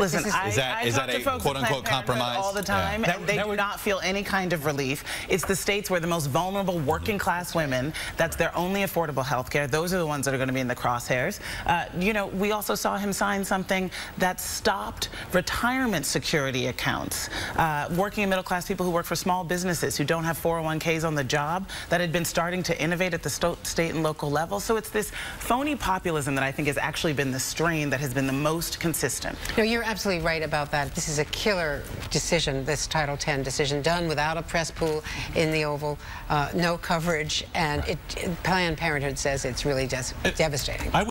Listen, is, I, Is that- I is talk that to a folks at Planned quote-unquote compromise? all the Yeah. time, That- and they that do would- not feel any kind of relief. It's the states where the most vulnerable working class women, that's their only affordable health care, those are the ones that are going to be in the crosshairs. Uh, you know, we also saw him sign something that stopped retirement security accounts. Uh, working and middle class people who work for small businesses who don't have 401ks on the job that had been starting to innovate at the sto- state and local level. So it's this phony populism that I think has actually been the strain that has been the most consistent. No, you're absolutely right about that. This is a killer decision, this Title X decision, done without a press pool in the Oval, uh, no coverage, and it, Planned Parenthood says it's really just devastating. I